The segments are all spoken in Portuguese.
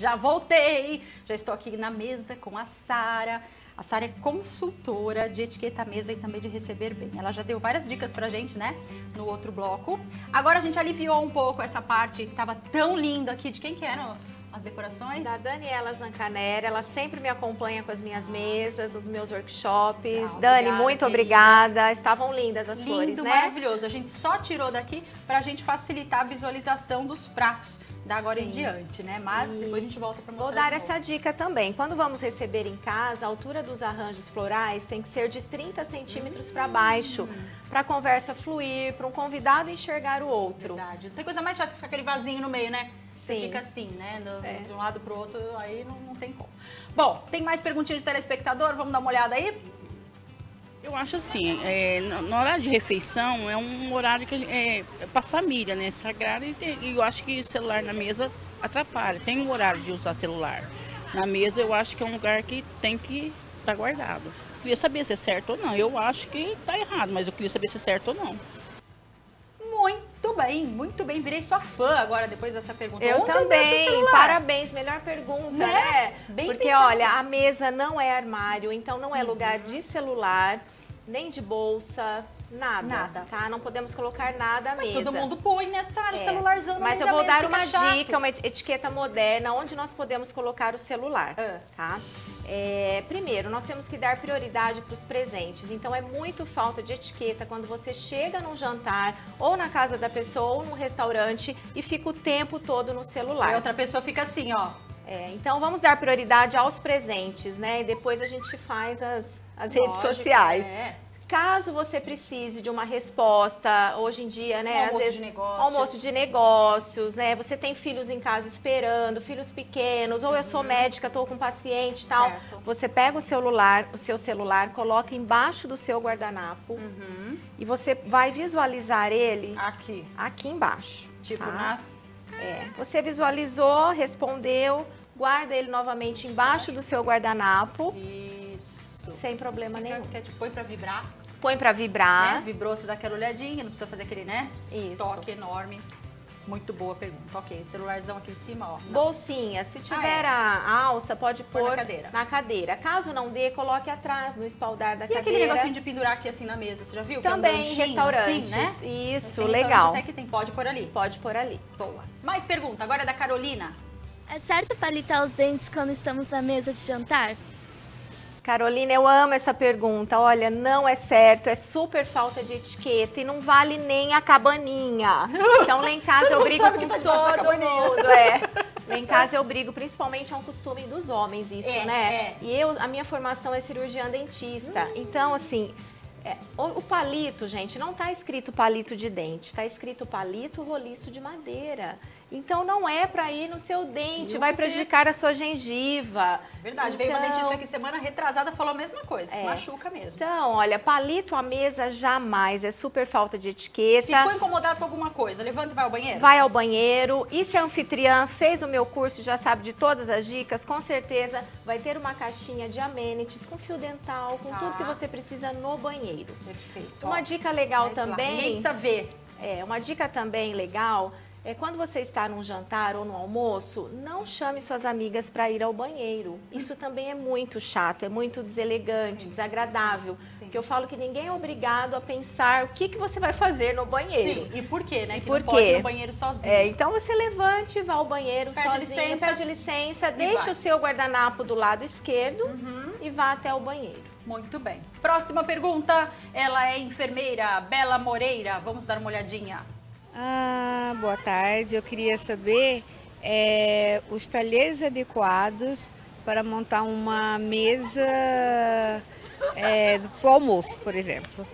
Já voltei, já estou aqui na mesa com a Sara. A Sara é consultora de etiqueta mesa e também de receber bem. Ela já deu várias dicas pra gente, né, no outro bloco. Agora a gente aliviou um pouco essa parte que tava tão linda aqui. De quem que eram as decorações? Da Daniela Zancanera, ela sempre me acompanha com as minhas mesas, os meus workshops. Dani, obrigada, muito querida. obrigada. Estavam lindas as Lindo, flores, né? maravilhoso. A gente só tirou daqui pra gente facilitar a visualização dos pratos da agora em Sim. diante, né? Mas E depois a gente volta pra mostrar Vou dar essa dica também. Quando vamos receber em casa, a altura dos arranjos florais tem que ser de 30 centímetros para baixo, para a conversa fluir, para um convidado enxergar o outro. Verdade. Não tem coisa mais chata que ficar aquele vasinho no meio, né? Você Sim. fica assim, né? Do- É. De um lado pro outro, aí não, não tem como. Bom, tem mais perguntinhas de telespectador? Vamos dar uma olhada aí? Eu acho assim, é, no horário de refeição é um horário que é, é para família, né? Sagrado e, tem- e eu acho que celular na mesa atrapalha. Tem um horário de usar celular. Na mesa eu acho que é um lugar que tem que estar guardado. Queria saber se é certo ou não. Eu acho que tá errado, mas eu queria saber se é certo ou não. Muito bem, muito bem. Virei sua fã agora depois dessa pergunta. Eu Onde também, parabéns, melhor pergunta, Né? né? Porque pensado. olha, a mesa não é armário, então não é lugar Uhum. de celular, nem de bolsa, nada. Nada. Tá? Não podemos colocar nada à Mas mesa. todo mundo põe nessa área, o É, celularzão no Mas eu vou dar uma chato. dica, uma et- etiqueta moderna, onde nós podemos colocar o celular, Ah. tá? É, primeiro, nós temos que dar prioridade para os presentes. Então, é muito falta de etiqueta quando você chega num jantar, ou na casa da pessoa, ou num restaurante, e fica o tempo todo no celular. outra pessoa fica assim, ó. É, então, vamos dar prioridade aos presentes, né? E depois a gente faz as, as redes Lógico, sociais. É. Caso você precise de uma resposta, hoje em dia, né? Um almoço vezes, de negócios. Almoço de negócios, né? Você tem filhos em casa esperando, filhos pequenos, ou eu sou médica, estou com um paciente e tal. Uhum. Certo. Você pega o celular, o seu celular, coloca embaixo do seu guardanapo Uhum. e você vai visualizar ele Aqui. aqui embaixo. Tipo, tá? na... É, você visualizou, respondeu, guarda ele novamente embaixo do seu guardanapo, Isso. sem problema Quer, nenhum. quer, tipo, põe pra vibrar, Põe pra vibrar. né? Vibrou, você dá aquela olhadinha, não precisa fazer aquele, né? Isso. Toque enorme. Muito boa pergunta. Ok, celularzão aqui em cima, ó. Bolsinha, se tiver Ah, a alça, pode Põe pôr na cadeira. na cadeira. Caso não dê, coloque atrás, no espaldar da E cadeira. aquele negocinho de pendurar aqui assim na mesa, você já viu? É um Também em ganchinho, restaurantes. assim, né? Isso, legal. Até que tem, pode pôr ali. Pode pôr ali. Boa. Mais pergunta, agora é da Carolina. É certo palitar os dentes quando estamos na mesa de jantar? Carolina, eu amo essa pergunta. Olha, não é certo, é super falta de etiqueta e não vale nem a cabaninha. Então lá em casa eu brigo com tá todo mundo, é. Lá em casa eu brigo, principalmente é um costume dos homens isso, É, né? é. E eu, a minha formação é cirurgiã dentista. Então, assim, é, o, o palito, gente, não tá escrito palito de dente, tá escrito palito roliço de madeira. Então não é para ir no seu dente, vai prejudicar a sua gengiva. Verdade, veio uma Então- dentista aqui semana retrasada falou a mesma coisa. É. Machuca mesmo. Então, olha, palito à mesa jamais, é super falta de etiqueta. Ficou incomodado com alguma coisa, levanta e vai ao banheiro? Vai ao banheiro. E se a anfitriã fez o meu curso e já sabe de todas as dicas, com certeza vai ter uma caixinha de amenities com fio dental, com Tá. tudo que você precisa no banheiro. Perfeito. Uma Ó, dica legal mas lá, também. Ninguém precisa ver. É, uma dica também legal é quando você está num jantar ou no almoço, não chame suas amigas para ir ao banheiro. Isso também é muito chato, é muito deselegante, desagradável. Sim. Porque eu falo que ninguém é obrigado a pensar o que, que você vai fazer no banheiro. Sim, e por quê, né? E que por não pode quê? ir no banheiro sozinho. É, então você levante, vá ao banheiro Pede sozinho, licença. pede licença, deixe vai. o seu guardanapo do lado esquerdo Uhum. e vá até o banheiro. Muito bem. Próxima pergunta. Ela é enfermeira, Bela Moreira. Vamos dar uma olhadinha. Ah, boa tarde. Eu queria saber é, os talheres adequados para montar uma mesa para o almoço, por exemplo.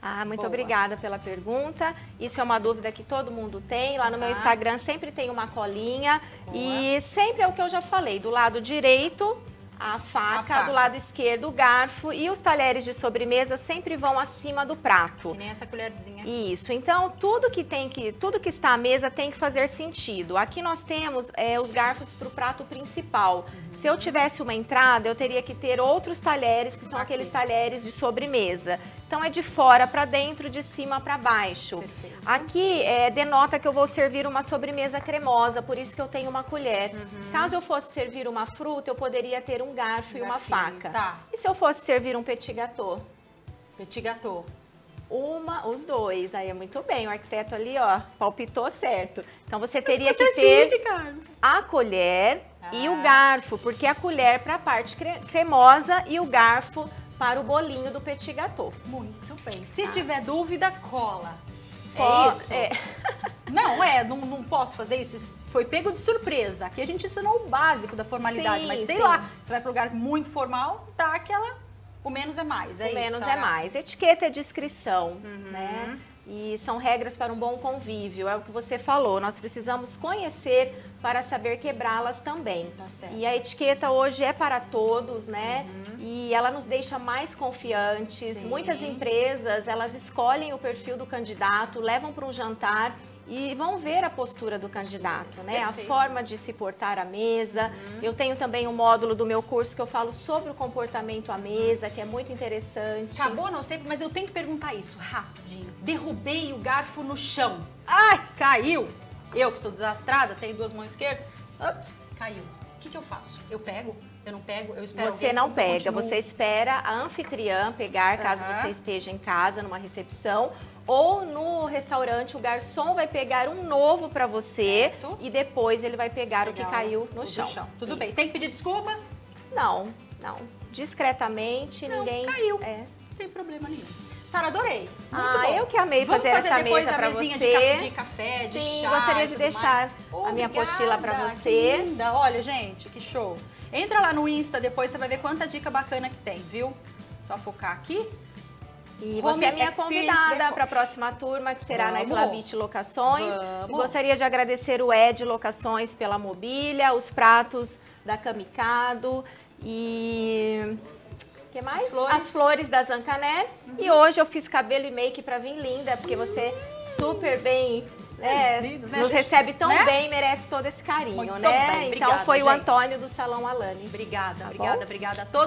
Ah, muito Boa. obrigada pela pergunta. Isso é uma dúvida que todo mundo tem. Lá no meu Tá. Instagram sempre tem uma colinha. Boa. E sempre é o que eu já falei. Do lado direito, a faca, A faca. do lado esquerdo, o garfo. E os talheres de sobremesa sempre vão acima do prato. Que nem essa colherzinha. Isso. Então, tudo que tem que, tudo que está à mesa tem que fazer sentido. Aqui nós temos é, os garfos para o prato principal. Se eu tivesse uma entrada, eu teria que ter outros talheres, que são Aqui. aqueles talheres de sobremesa. Então, é de fora para dentro, de cima para baixo. Perfeito. Aqui é, denota que eu vou servir uma sobremesa cremosa, por isso que eu tenho uma colher. Uhum. Caso eu fosse servir uma fruta, eu poderia ter um garfo e uma faca. tá. E se eu fosse servir um petit gâteau? Petit gâteau. Uma, os dois. Aí é muito bem. O arquiteto ali, ó, palpitou certo. Então você teria que ter a colher e Ah. o garfo, porque a colher para a parte cre- cremosa e o garfo para o bolinho do petit gâteau. Muito bem. Se tiver dúvida, cola. É isso? é. Não, é, não, não posso fazer isso. Isso foi pego de surpresa. Aqui a gente ensinou o básico da formalidade, Sim, mas sei sim. lá, você vai para lugar muito formal, dá aquela. O menos é mais, é o isso. menos é Sara? mais. Etiqueta é descrição, Uhum. né? E são regras para um bom convívio, é o que você falou. Nós precisamos conhecer para saber quebrá-las também. Tá certo. E a etiqueta hoje é para todos, né? Uhum. E ela nos deixa mais confiantes. Sim. Muitas empresas, elas escolhem o perfil do candidato, levam para um jantar e vão ver a postura do candidato, né? A Perfeito. forma de se portar à mesa. Eu tenho também um módulo do meu curso que eu falo sobre o comportamento à mesa, que é muito interessante. Acabou nosso tempo, mas eu tenho que perguntar isso rapidinho. Derrubei o garfo no chão. Ai, caiu. Eu que estou desastrada, tenho duas mãos esquerdas. Ups, caiu. O que, que eu faço? Eu pego? Eu não pego? Eu espero Você não pega, você espera a anfitriã pegar, caso Aham. você esteja em casa, numa recepção, ou no restaurante, o garçom vai pegar um novo para você Certo. e depois ele vai pegar o que Legal. caiu no do chão. Tudo bem. Isso. Tem que pedir desculpa? Não, não. Discretamente, Não, ninguém. caiu. É. Não tem problema nenhum. Sara, adorei. Muito Ah, bom. eu que amei fazer, fazer essa mesa para você. De, ca- de café, de Sim, chá gostaria de deixar mais. a minha apostila que você. linda. Olha, gente, que show. Entra lá no Insta depois, você vai ver quanta dica bacana que tem, viu? Só focar aqui. E Home você é minha Experience convidada para a próxima turma, que será na Vamos. Slavite Locações. Vamos. Gostaria de agradecer o Ed Locações pela mobília, os pratos da Camicado e... que mais? As flores. Uhum. As flores da Zancané. E hoje eu fiz cabelo e make para vir linda, porque você super bem... Né, Lindos, né, nos recebe tão Né? bem, merece todo esse carinho, Muito né? então obrigada, foi o gente. Antônio do Salão Alane. Obrigada, Tá obrigada, bom? obrigada a todos.